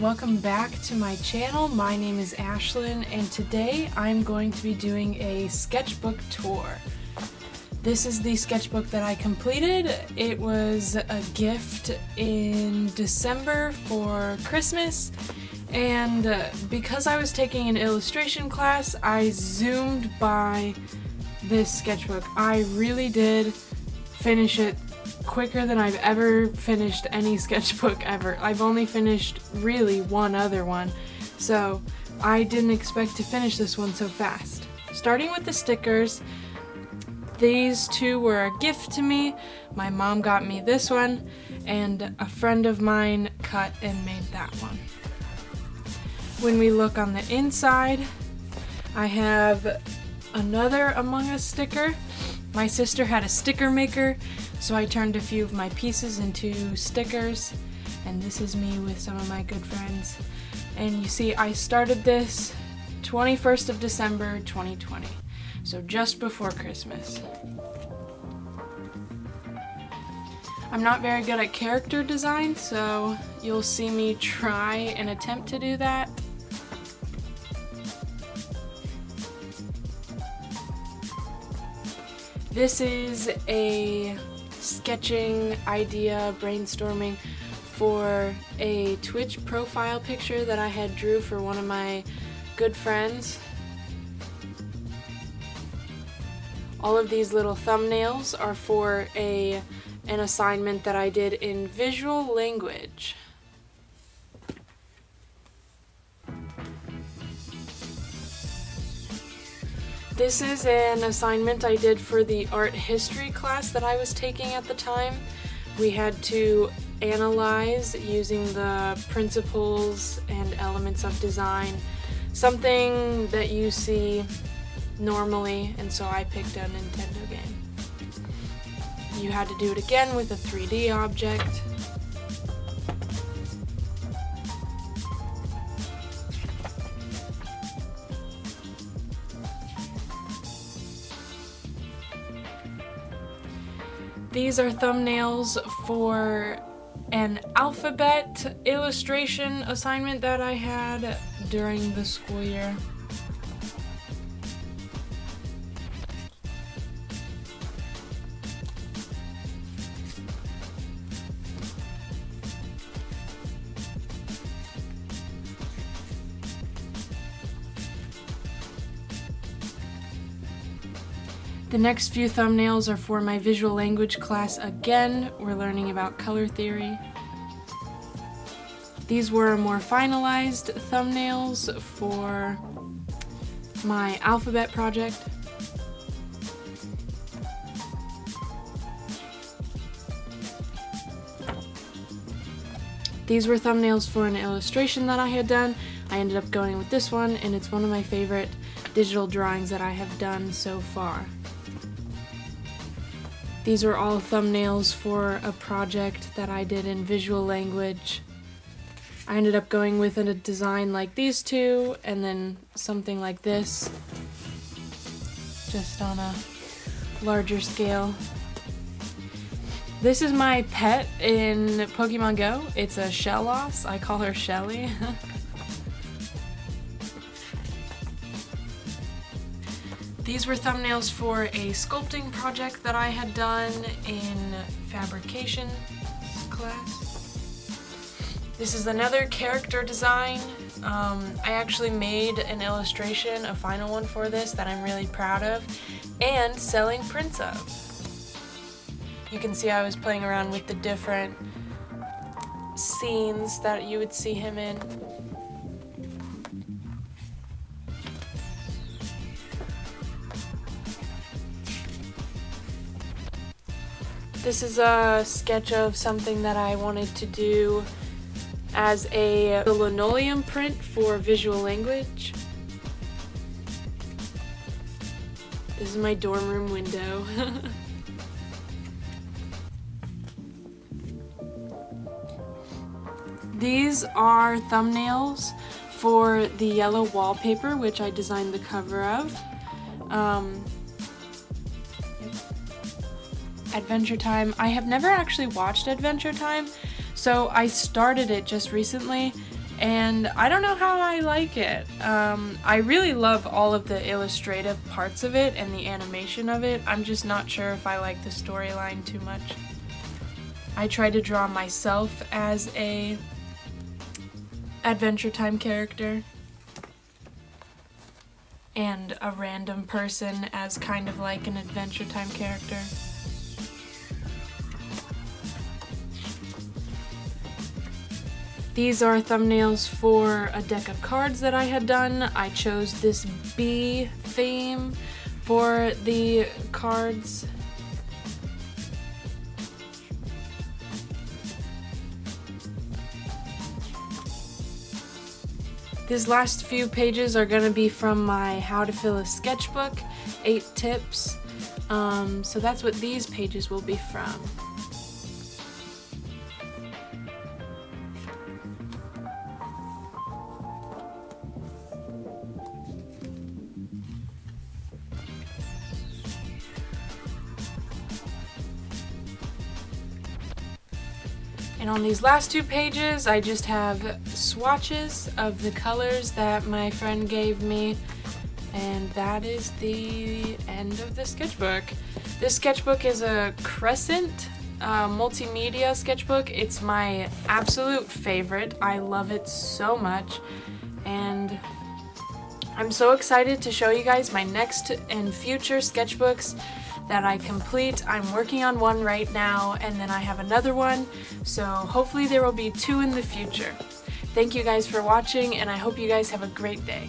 welcome back to my channel. My name is Ashlyn and today I'm going to be doing a sketchbook tour. This is the sketchbook that I completed. It was a gift in December for Christmas and uh, because I was taking an illustration class, I zoomed by this sketchbook. I really did finish it quicker than I've ever finished any sketchbook ever. I've only finished really one other one, so I didn't expect to finish this one so fast. Starting with the stickers, these two were a gift to me. My mom got me this one, and a friend of mine cut and made that one. When we look on the inside, I have another Among Us sticker. My sister had a sticker maker so I turned a few of my pieces into stickers, and this is me with some of my good friends. And you see, I started this 21st of December 2020, so just before Christmas. I'm not very good at character design, so you'll see me try and attempt to do that. This is a sketching idea, brainstorming for a Twitch profile picture that I had drew for one of my good friends. All of these little thumbnails are for a an assignment that I did in visual language. This is an assignment I did for the art history class that I was taking at the time. We had to analyze using the principles and elements of design, something that you see normally, and so I picked a Nintendo game. You had to do it again with a 3D object. These are thumbnails for an alphabet illustration assignment that I had during the school year. The next few thumbnails are for my visual language class again. We're learning about color theory. These were more finalized thumbnails for my alphabet project. These were thumbnails for an illustration that I had done. I ended up going with this one and it's one of my favorite digital drawings that I have done so far. These are all thumbnails for a project that I did in visual language. I ended up going with a design like these two and then something like this, just on a larger scale. This is my pet in Pokemon Go. It's a Shellos. I call her Shelly. These were thumbnails for a sculpting project that I had done in fabrication class. This is another character design. Um, I actually made an illustration, a final one for this that I'm really proud of, and selling prints of. You can see I was playing around with the different scenes that you would see him in. This is a sketch of something that I wanted to do as a linoleum print for visual language. This is my dorm room window. These are thumbnails for the yellow wallpaper, which I designed the cover of. Um, Adventure Time. I have never actually watched Adventure Time, so I started it just recently and I don't know how I like it. Um, I really love all of the illustrative parts of it and the animation of it. I'm just not sure if I like the storyline too much. I tried to draw myself as a Adventure Time character and a random person as kind of like an Adventure Time character. These are thumbnails for a deck of cards that I had done. I chose this bee theme for the cards. These last few pages are going to be from my How to Fill a Sketchbook, 8 tips. Um, so that's what these pages will be from. And on these last two pages, I just have swatches of the colors that my friend gave me. And that is the end of the sketchbook. This sketchbook is a Crescent uh, multimedia sketchbook. It's my absolute favorite. I love it so much. And I'm so excited to show you guys my next and future sketchbooks that I complete. I'm working on one right now and then I have another one, so hopefully there will be two in the future. Thank you guys for watching and I hope you guys have a great day.